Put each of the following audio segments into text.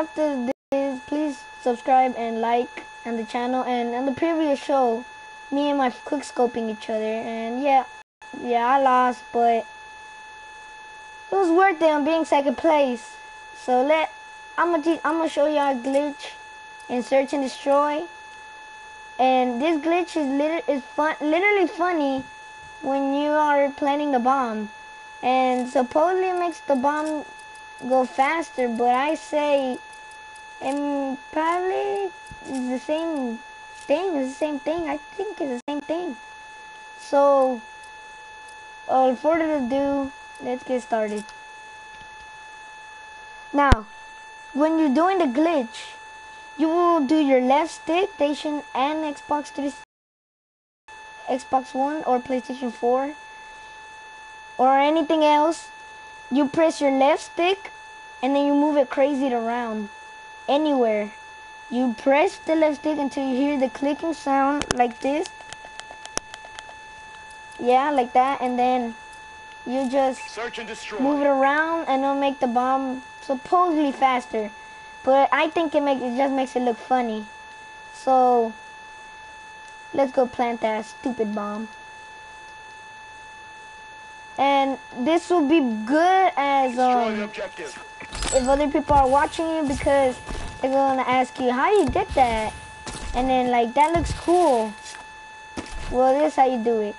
after this, please subscribe and like on the channel. And on the previous show, me and my quick scoping each other, and yeah, yeah, I lost, but it was worth it on being second place. So let I'm gonna I'm gonna show y'all a glitch in search and destroy. And this glitch is lit is fun literally funny when you are planting the bomb. And supposedly makes the bomb go faster, but I say and probably it's the same thing, it's the same thing. I think it's the same thing. So without further ado, let's get started. Now, when you're doing the glitch, you will do your left stick, PlayStation and Xbox 3, Xbox One or PlayStation 4 or anything else. You press your left stick and then you move it crazy around anywhere. You press the left stick until you hear the clicking sound like this. Yeah, like that, and then you just Search and destroy. move it around and it'll make the bomb supposedly faster. But I think it makes it just makes it look funny. So let's go plant that stupid bomb. And this will be good as um if other people are watching you because they're gonna ask you how you did that? And then like that looks cool. Well this is how you do it.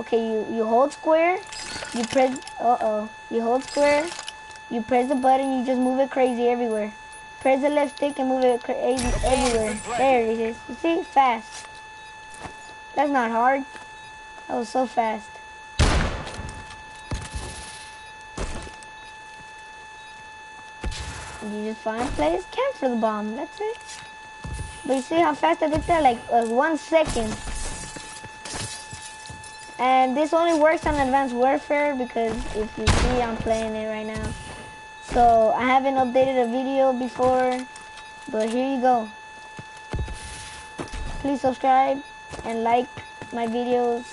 Okay you you hold square you press uh-oh you hold square you press the button you just move it crazy everywhere. Press the left stick and move it crazy everywhere. there it is. You see? Fast. That's not hard. That was so fast You just find place, camp for the bomb. That's it. But you see how fast I did that? Like uh, one second. And this only works on Advanced Warfare because if you see, I'm playing it right now. So I haven't updated a video before, but here you go. Please subscribe and like my videos.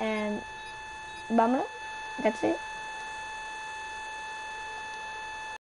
And vámonos. That's it.